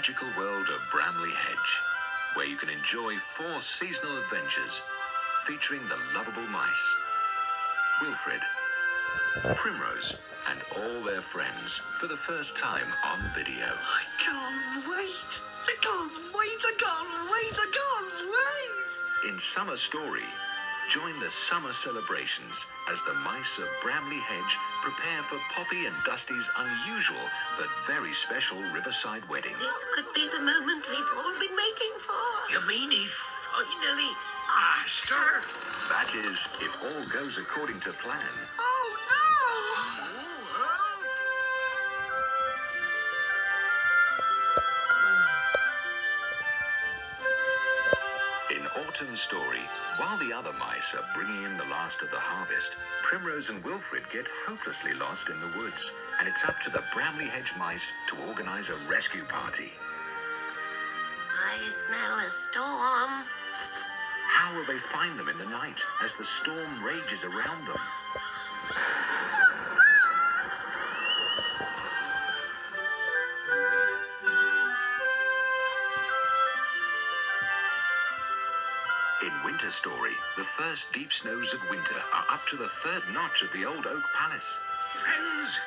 magical world of Brambly Hedge, where you can enjoy four seasonal adventures featuring the lovable mice, Wilfred, Primrose, and all their friends for the first time on video. I can't wait. I can't wait. I can't wait. I can't wait. In Summer Story, join the summer celebrations as the mice of Brambly Hedge prepare for Poppy and Dusty's unusual but very special riverside wedding. This could be the moment we've all been waiting for. You mean he finally asked her? That is, if all goes according to plan. Oh Autumn's story, while the other mice are bringing in the last of the harvest, Primrose and Wilfred get hopelessly lost in the woods, and it's up to the Brambly Hedge mice to organize a rescue party. I smell a storm. How will they find them in the night as the storm rages around them? Winter Story, the first deep snows of winter are up to the third notch of the old oak palace. Friends,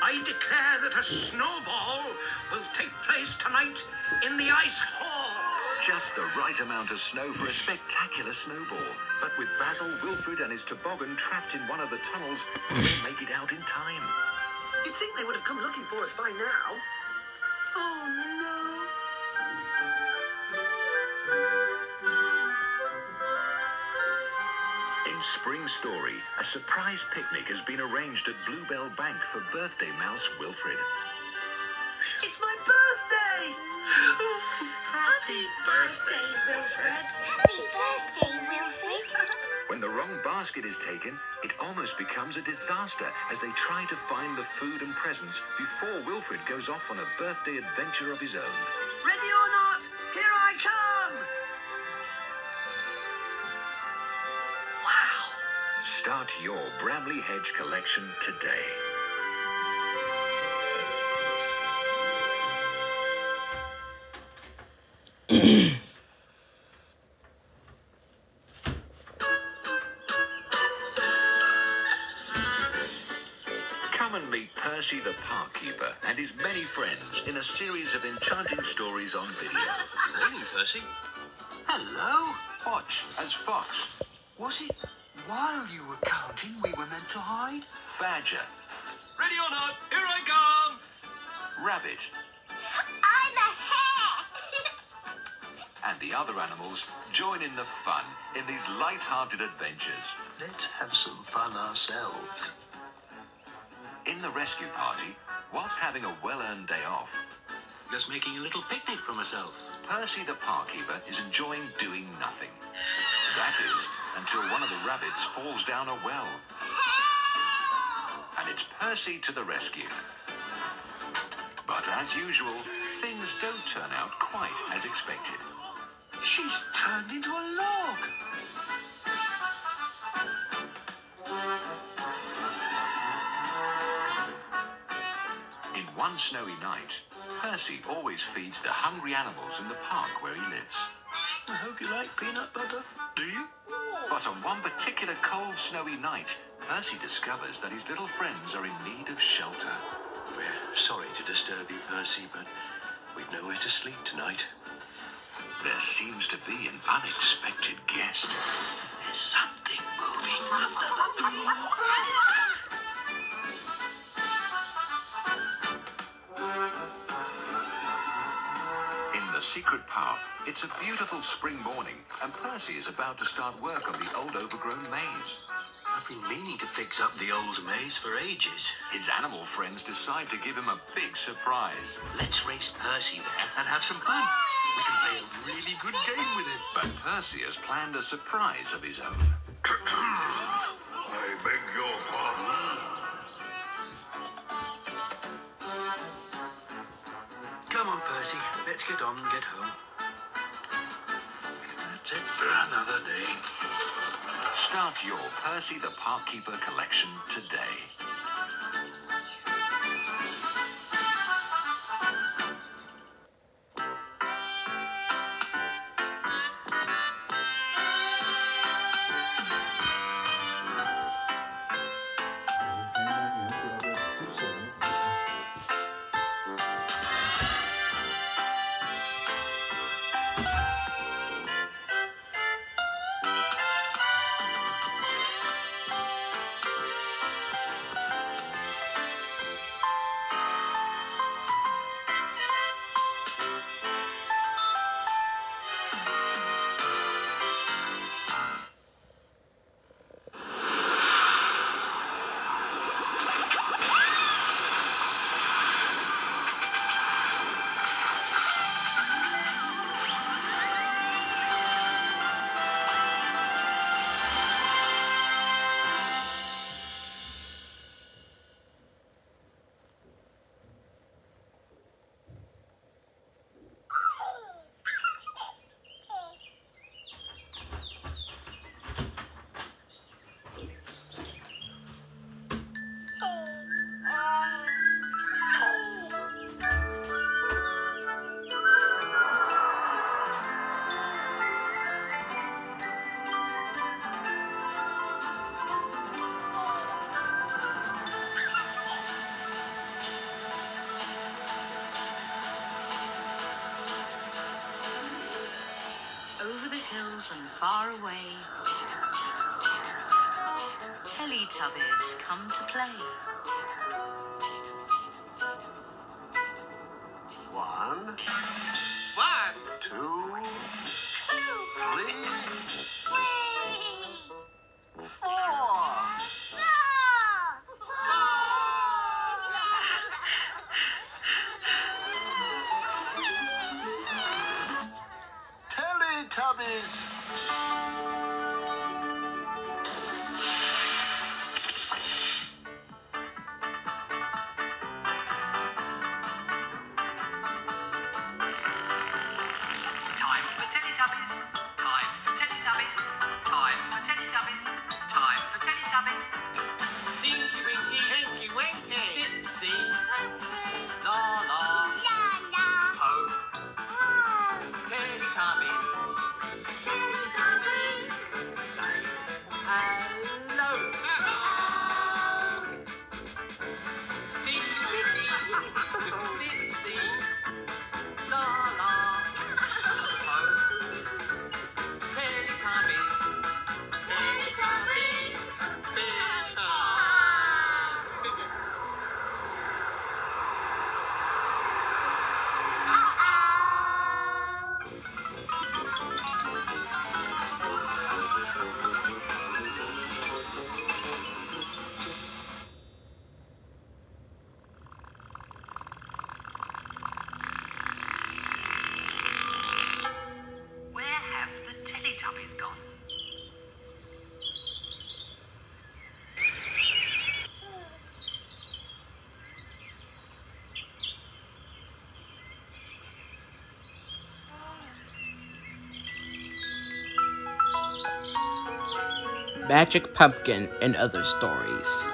I declare that a snowball will take place tonight in the ice hall. Just the right amount of snow for a spectacular snowball. But with Basil, Wilfred, and his toboggan trapped in one of the tunnels, they'll they make it out in time? You'd think they would have come looking for us by now. Oh no. In Spring Story, a surprise picnic has been arranged at Bluebell Bank for birthday mouse Wilfred. It's my birthday! Happy birthday, Wilfred. Happy birthday, Wilfred. When the wrong basket is taken, it almost becomes a disaster as they try to find the food and presents before Wilfred goes off on a birthday adventure of his own. Start your Brambly Hedge collection today. Come and meet Percy the Park Keeper and his many friends in a series of enchanting stories on video. Morning, Percy. Hello. Watch as Fox, Was it while you were counting we were meant to hide? Badger, Ready or not, here I come. Rabbit, I'm a hare. and the other animals join in the fun in these light-hearted adventures. Let's have some fun ourselves. In the rescue party, whilst having a well-earned day off, Just making a little picnic for myself. Percy the park keeper is enjoying doing nothing. That is, until one of the rabbits falls down a well. And it's Percy to the rescue. But as usual, things don't turn out quite as expected. She's turned into a log. In one snowy night, Percy always feeds the hungry animals in the park where he lives. I hope you like peanut butter. Do you? But on one particular cold, snowy night, Percy discovers that his little friends are in need of shelter. We're sorry to disturb you, Percy, but we've nowhere to sleep tonight. There seems to be an unexpected guest. There's something moving under the floor. In the secret path, it's a beautiful spring morning, and Percy is about to start work on the old overgrown maze. I've been meaning to fix up the old maze for ages. His animal friends decide to give him a big surprise. Let's race Percy there and have some fun. We can play a really good game with him. But Percy has planned a surprise of his own. I beg your pardon. Come on, Percy. Let's get on and get home. It for another day. Start your Percy the Parkkeeper collection today. Teletubbies come to play. One, One, two, three, Teletubbies. Magic Pumpkin and Other Stories.